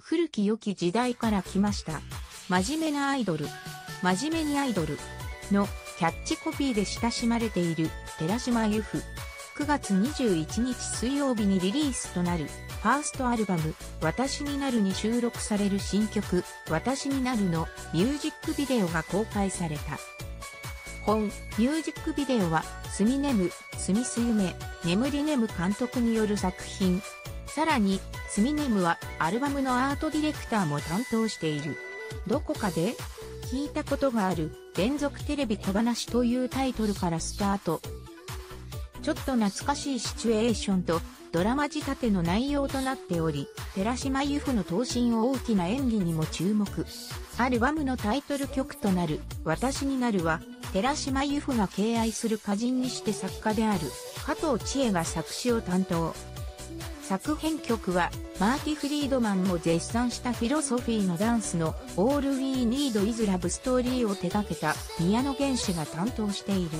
古き良き時代から来ました。真面目なアイドル、真面目にアイドルのキャッチコピーで親しまれている寺島由布。9月21日水曜日にリリースとなるファーストアルバム私になるに収録される新曲私になるのミュージックビデオが公開された。本ミュージックビデオはスミネム、スミス夢、眠りネム監督による作品。さらに、スミネムはアルバムのアートディレクターも担当している。どこかで聞いたことがある連続テレビ小話というタイトルからスタート。ちょっと懐かしいシチュエーションとドラマ仕立ての内容となっており、寺島由布の頭身を大きな演技にも注目。アルバムのタイトル曲となる私になるは、寺島由布が敬愛する歌人にして作家である加藤千恵が作詞を担当。作編曲はマーティ・フリードマンも絶賛したフィロソフィーのダンスの All We Need Is Love Story を手掛けた宮野源氏が担当している。